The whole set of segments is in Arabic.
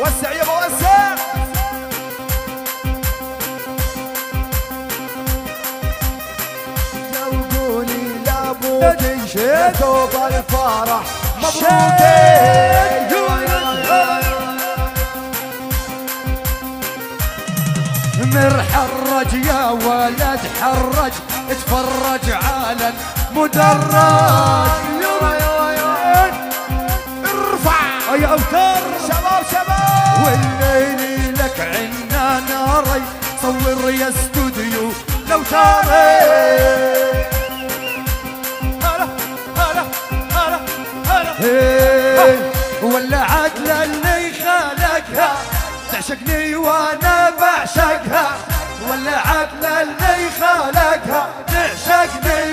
وسع يابا وسع لو قولي لابوك شيل. ثوب الفرح شيل. مرحرج يا ولد حرج. اتفرج على المدرج. ارفع. يا أوتار. شباب شباب. والليل لك عنا ناري. صور يا استوديو لو تاري هلا هلا هلا هلا ولعت للي خلقها. تعشقني وأنا بعشقها. ولعت للي خلقها. تعشقني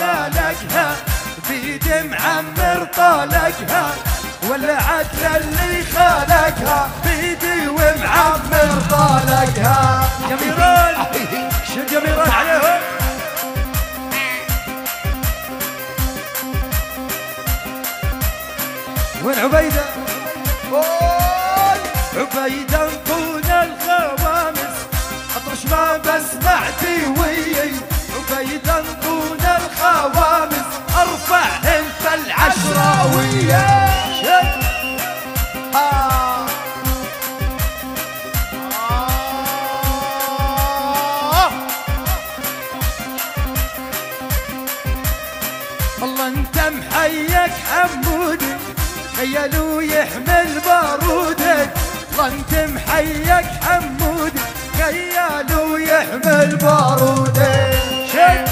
خانقها بيدي معمر طالقها والعدل اللي خالقها بيدي ومعمر طالقها جميران شو جميران عليهم؟ وين عبيدة؟ والله انت محيك حمودي خيلوا يحمل بارودك والله انت محيك حمودي بارودك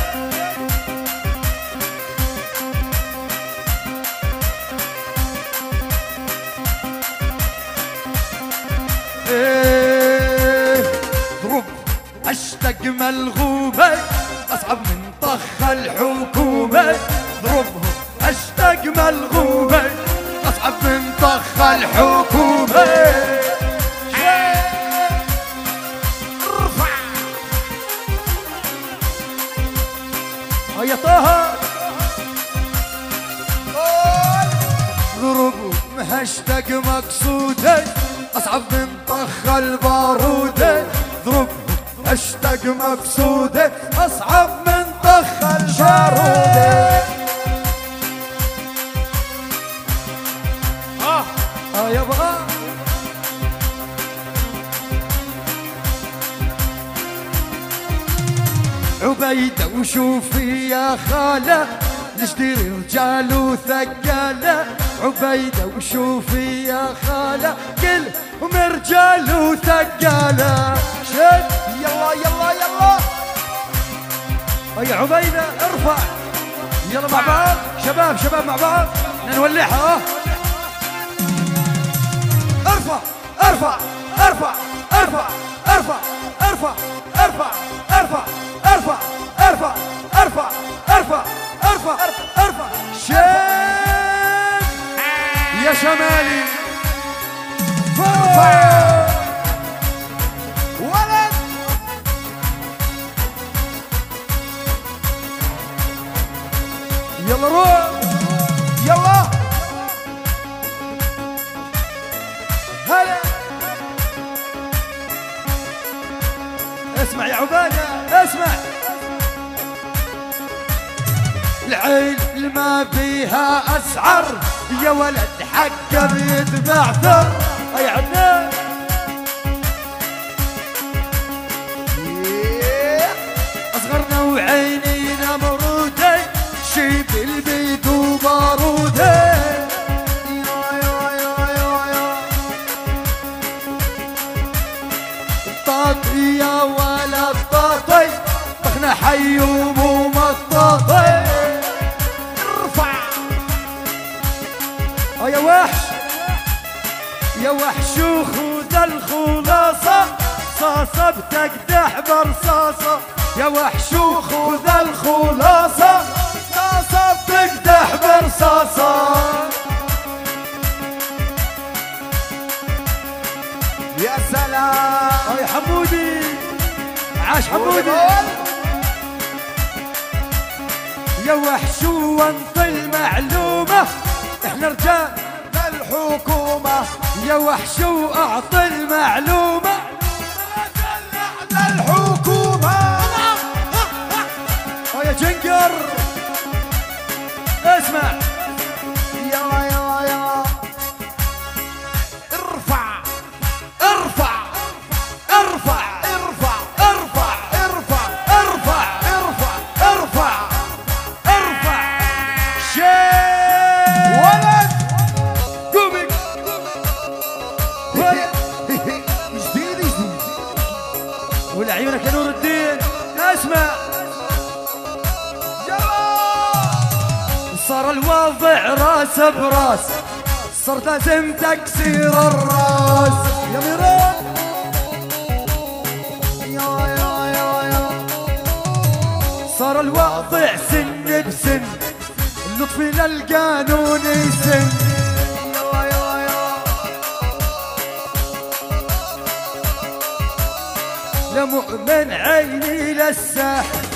اشتق ملغومة أصعب من طخ الحكومة. ضربهم اشتق ملغومة أصعب من طخ الحكومة. ارفع طه ضرب هاشتاج مقصودة أصعب من طخ البارودة. ضرب هاشتاج مقصودة أصعب من طخ البارودة آه. آه يابا. عبيدة وشوفي يا خالة نشتري رجال وثقالة. عبيدة وشوفي يا خالة كلهم رجال وثقالة. يلا يلا. يلا يا عبيدة ارفع. يلا مع بعض. شباب شباب مع بعض. نولعها. ارفع ارفع ارفع ارفع. يلا روح. يلا. هلا. اسمع يا عبادة اسمع. العيل ما بيها أسعر يا ولد حقه بيتباع ثر يا البيت وبارودة طاطي يا ولد طاطي طخنا حي ومو مطاطي ارفع. آه يا وحش. يا وحش وخذ الخلاصة. صاصة بتقدح برصاصة. يا وحش وخذ الخلاصة. ويفرح برصاصة يا سلام. يا حمودي. عاش حمودي. يا وحش وحشوة المعلومة. إحنا رجال الحكومة. يا وحش واعطي المعلومة. إحنا رجال الحكومة يا جنجر. اسمع صار الوضع راس براس. صرت لازم تكسير الراس. يا ميران صار الوضع سن بسن. اللطف للقانون سن يلا يلا يلا لمؤمن عيني للساحل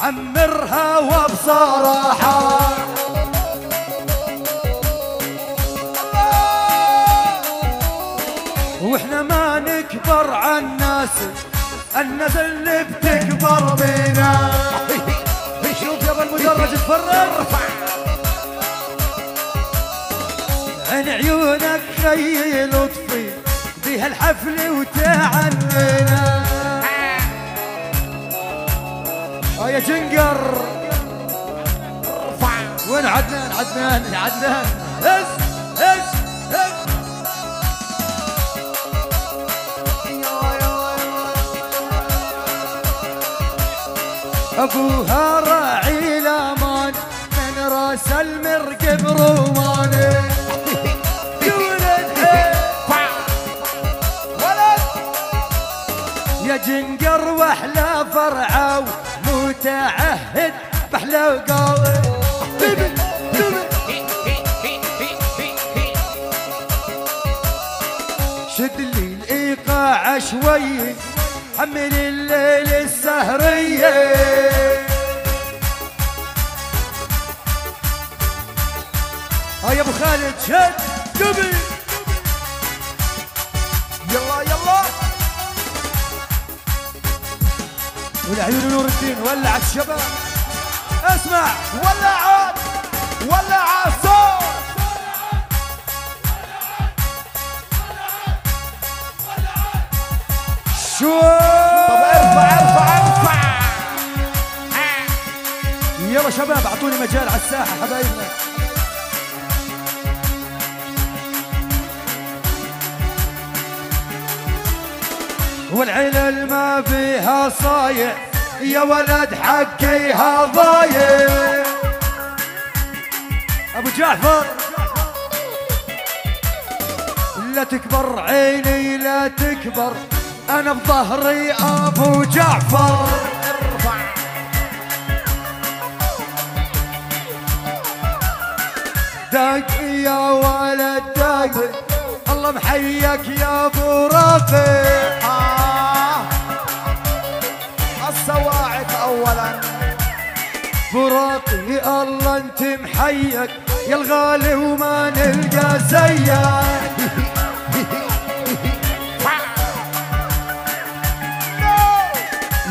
عمرها وبصراحة وإحنا ما نكبر عن ناس الناس اللي بتكبر بينا. شوف يا أبو المدرج تفرج عين عيونك خي لطفي بها الحفل وتعنينا آه يا جنقر وين عدنان؟ عدنان عدنان. هز هز. أبوها راعي الامان من راس حيل ولد يا جنقر وأحلى فرعة متعهد بأحلى وقاوي شد لي الإيقاع شوي. حمل الليل السهريه ها يا أبو خالد شد دبي يلا يلا. والعيون نور الدين ولعت الشباب. اسمع ولع ولع شو طب ارفع ارفع ارفع يلا شباب أعطوني مجال على الساحة حبايبنا. والعلل ما فيها صايع يا ولد حكيها ضايع. أبو جعفر. لا تكبر عيني لا تكبر. أنا بظهري أبو جعفر. داق يا ولد داق. الله محيك يا أبو رافع. الصواعق اولا. براقي الله أنت محيك. يا الغالي وما نلقى زيك.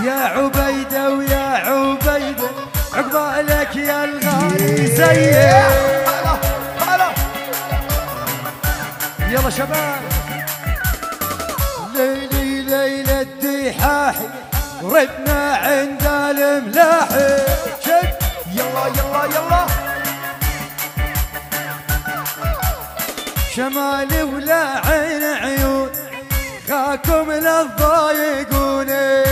يا عبيدة ويا عبيدة عقبالك يا الغالي زيك يلا شباب. ليلي ليلة الدحاحي ردنا عند الملاحي شد يلا يلا يلا. شمالي ولا عين عيون خاكم لا تضايقوني